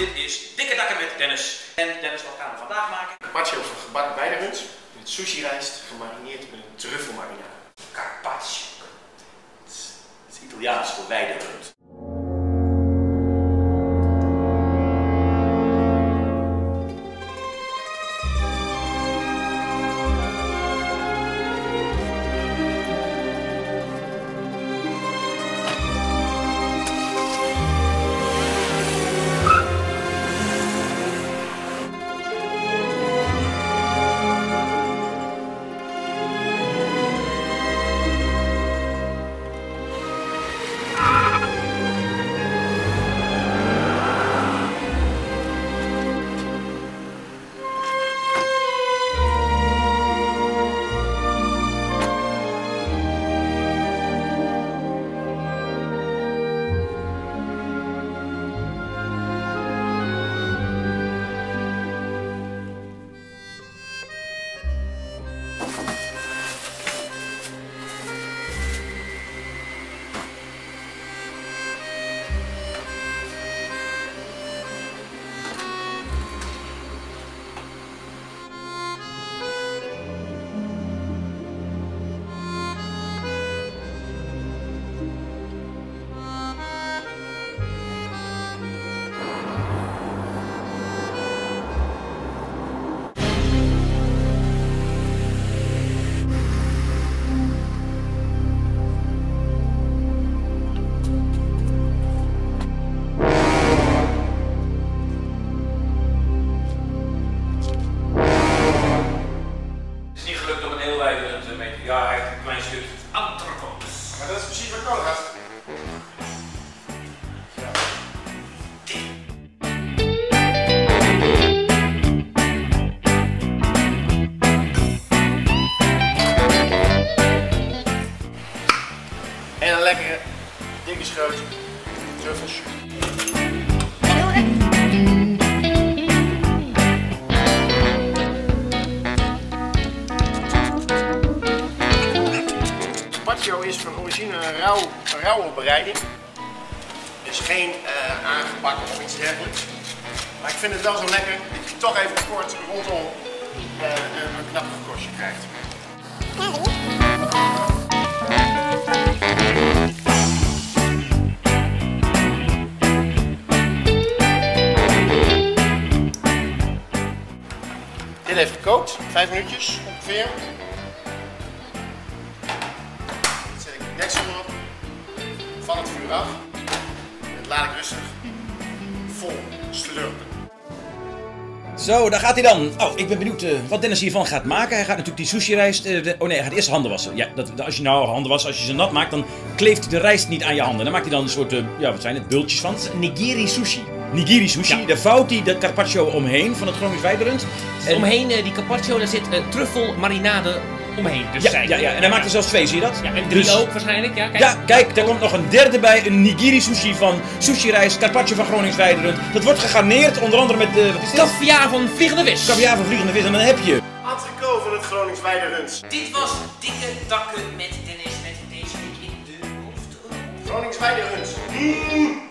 Dit is Dikke Dakken met Dennis. En Dennis, wat gaan we vandaag maken? Carpaccio van gebakken weideruns met sushi rijst gemarineerd met een truffelmarinade. Carpaccio. Het is- Italiaans voor weiderund. Dikke scheut truffels. Carpaccio is van origine een, rauw, rauwe bereiding. Is geen aangebakken of iets dergelijks. Maar ik vind het wel zo lekker dat je toch even kort rondom eh, een, knappig korstje krijgt. Dit heeft gekookt, vijf minuutjes ongeveer. Dan zet ik de deksel erop, van het vuur af en laat ik rustig vol slurpen. Zo, daar gaat hij dan. Oh, ik ben benieuwd eh, wat Dennis hiervan gaat maken. Hij gaat natuurlijk die sushi rijst... eh, oh nee, hij gaat eerst handen wassen. Ja, dat, als je nou handen wast, als je ze nat maakt, dan kleeft de rijst niet aan je handen. Dan maakt hij dan een soort, eh, ja wat zijn het, bultjes van. Nigiri sushi. Nigiri sushi. Daar vouwt hij de carpaccio omheen van het Gronings weiderund. En- Omheen eh, die carpaccio, daar zit eh, truffelmarinade omheen. Dus Ja, zij- ja, ja, en hij maakt er zelfs twee, zie je dat? Ja, en drie Dus- ook waarschijnlijk. Ja, kijk. Ja, kijk, daar komt nog een derde bij. Een nigiri sushi van sushi rijst, carpaccio van Gronings weiderund. Dat wordt gegarneerd, onder andere met, eh wat is van vliegende vis. Caviar van vliegende vis. En dan heb je... Entrecote van het Gronings. Dit was Dikke Dakken met Dennis met deze week in de hoofdrol. Gronings. Mm.